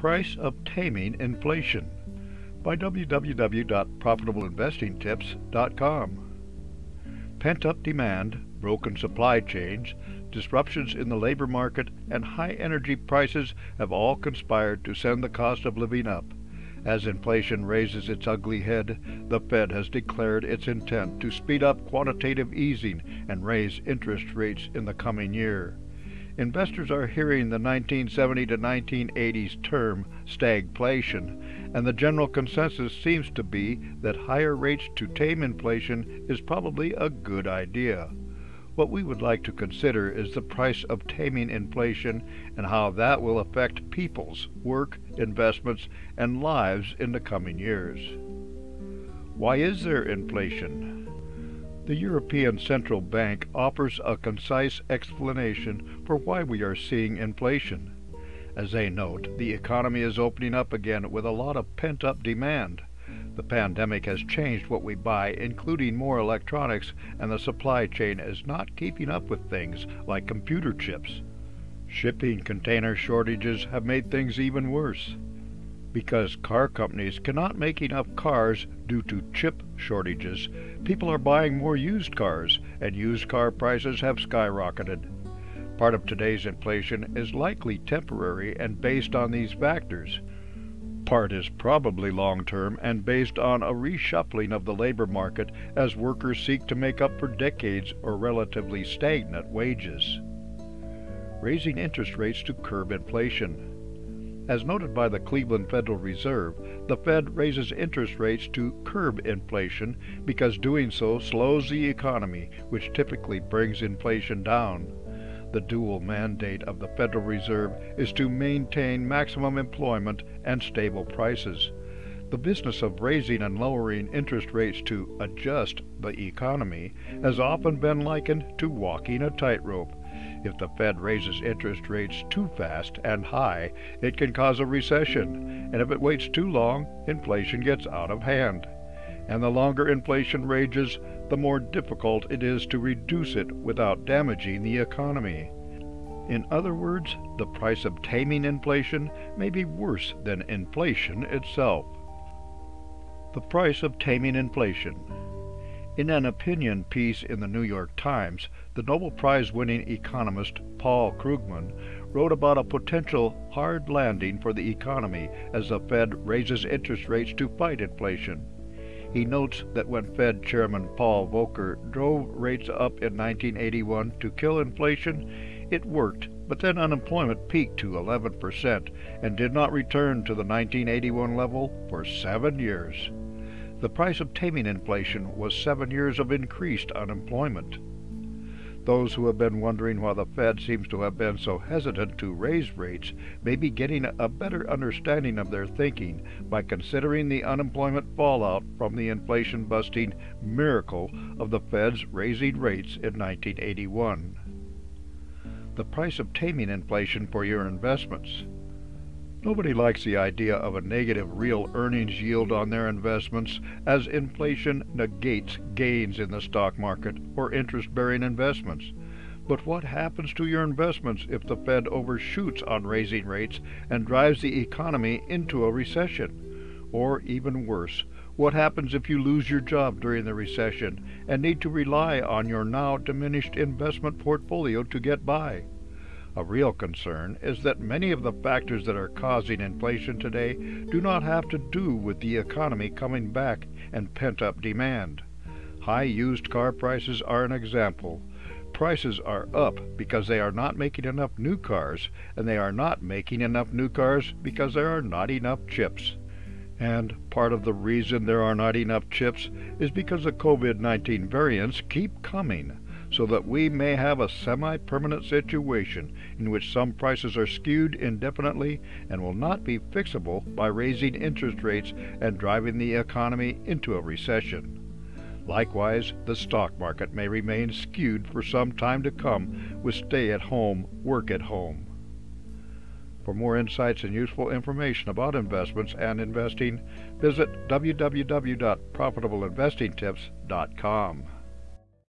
Price of Taming Inflation by www.profitableinvestingtips.com. Pent up demand, broken supply chains, disruptions in the labor market, and high energy prices have all conspired to send the cost of living up. As inflation raises its ugly head, the Fed has declared its intent to speed up quantitative easing and raise interest rates in the coming year. Investors are hearing the 1970 to 1980s term stagflation, and the general consensus seems to be that higher rates to tame inflation is probably a good idea. What we would like to consider is the price of taming inflation and how that will affect people's work, investments, and lives in the coming years. Why is there inflation? The European Central Bank offers a concise explanation for why we are seeing inflation. As they note, the economy is opening up again with a lot of pent up demand. The pandemic has changed what we buy, including more electronics, and the supply chain is not keeping up with things like computer chips. Shipping container shortages have made things even worse because car companies cannot make enough cars due to chip shortages, people are buying more used cars, and used car prices have skyrocketed. Part of today's inflation is likely temporary and based on these factors. Part is probably long term and based on a reshuffling of the labor market as workers seek to make up for decades or relatively stagnant wages. Raising interest rates to curb inflation. As noted by the Cleveland Federal Reserve, the Fed raises interest rates to curb inflation because doing so slows the economy, which typically brings inflation down. The dual mandate of the Federal Reserve is to maintain maximum employment and stable prices. The business of raising and lowering interest rates to adjust the economy has often been likened to walking a tightrope. If the Fed raises interest rates too fast and high, it can cause a recession, and if it waits too long, inflation gets out of hand. And the longer inflation rages, the more difficult it is to reduce it without damaging the economy. In other words, the price of taming inflation may be worse than inflation itself. The price of taming inflation. In an opinion piece in the New York Times, the Nobel Prize winning economist Paul Krugman wrote about a potential hard landing for the economy as the Fed raises interest rates to fight inflation. He notes that when Fed Chairman Paul Volcker drove rates up in 1981 to kill inflation, it worked, but then unemployment peaked to 11% and did not return to the 1981 level for seven years. The price of taming inflation was seven years of increased unemployment. Those who have been wondering why the Fed seems to have been so hesitant to raise rates may be getting a better understanding of their thinking by considering the unemployment fallout from the inflation busting miracle of the Fed's raising rates in 1981. The price of taming inflation for your investments. Nobody likes the idea of a negative real earnings yield on their investments, as inflation negates gains in the stock market or interest bearing investments. But what happens to your investments if the Fed overshoots on raising rates and drives the economy into a recession? Or even worse, what happens if you lose your job during the recession and need to rely on your now diminished investment portfolio to get by? A real concern is that many of the factors that are causing inflation today do not have to do with the economy coming back and pent up demand. High used car prices are an example. Prices are up because they are not making enough new cars, and they are not making enough new cars because there are not enough chips. And part of the reason there are not enough chips is because the COVID 19 variants keep coming so that we may have a semi permanent situation in which some prices are skewed indefinitely and will not be fixable by raising interest rates and driving the economy into a recession. Likewise, the stock market may remain skewed for some time to come with stay at home, work at home. For more insights and useful information about investments and investing, visit www.profitableinvestingtips.com.